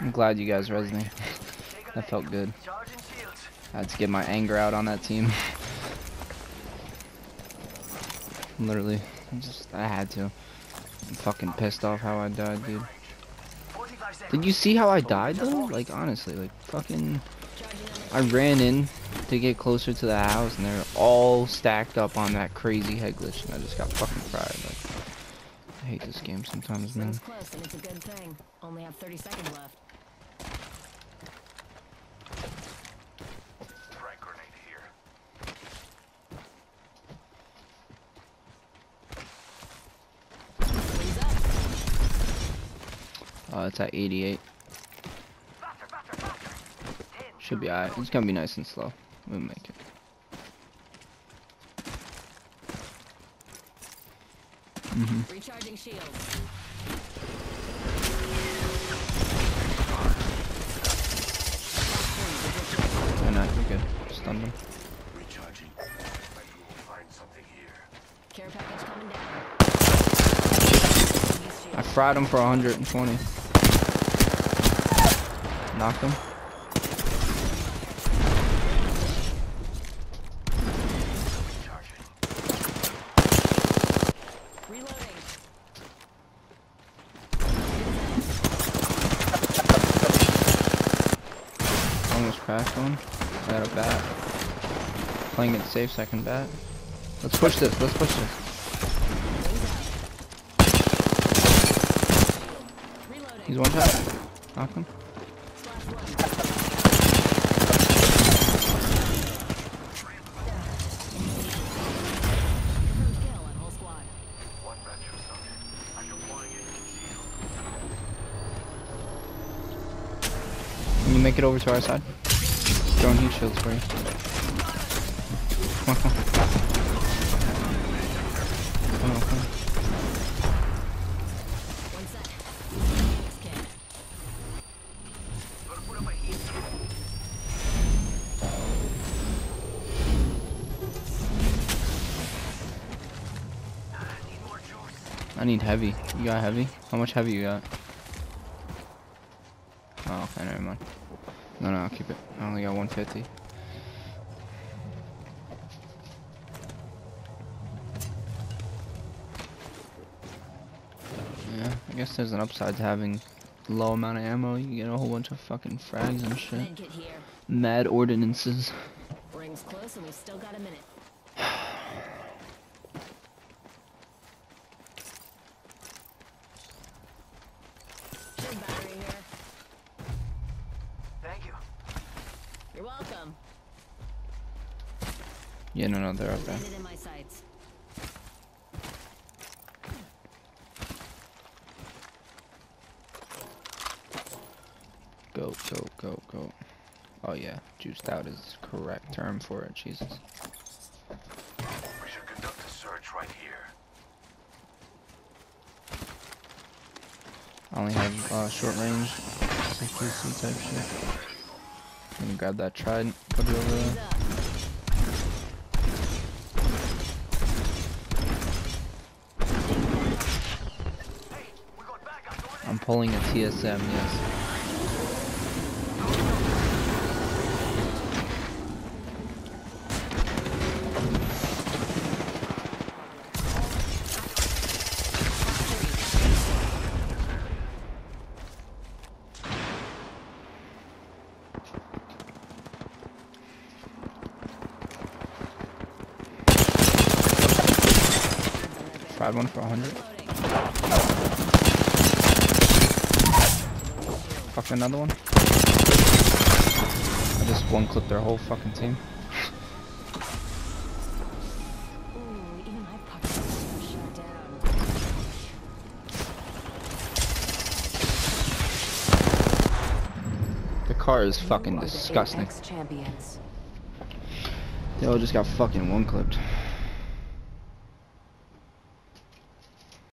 I'm glad you guys res me. That felt good. I had to get my anger out on that team. Literally, I just I had to. I'm fucking pissed off how I died, dude. Did you see how I died though? Like honestly, like fucking. I ran in to get closer to the house and they're all stacked up on that crazy head glitch and I just got fucking fried. Like, I hate this game sometimes, man. Close, and it's a good thing. Only have 30 seconds left. Frag grenade here. Rings up. Uh, it's at 88. Faster, faster, faster. Ten. Should be alright. It's gonna be nice and slow. We'll make it. Mm-hmm. Recharging shields. Why not? You're good. Stunned him. Recharging. Maybe we'll find something here. Care package coming down. I fried him for 120. Knocked him. Almost crashed one. I got a bat. Playing it safe, second bat. Let's push this. Let's push this. He's one tap. Knock him. You make it over to our side? Throwing heat shields for you. need heavy. You got heavy? How much heavy you got? Oh, okay, never mind. No, no, I'll keep it. I only got 150. Yeah, I guess there's an upside to having low amount of ammo. You get a whole bunch of fucking frags and shit. Mad ordinances. Rings close, and we've still got a minute. Shield battery here. Thank you. You're welcome. Yeah, no, no, they're up there. Landed in my sights. Go, go, go, go. Oh yeah, juiced out is the correct term for it. Jesus. We should conduct a search right here. I only have uh, short range, CQC type shit. Grab that trident, put it over there. I'm pulling a TSM, yes. One for 100. Reloading. Fuck another one. I just one clipped their whole fucking team. Ooh, even my pockets are shut down. The car is fucking disgusting. They all just got fucking one clipped.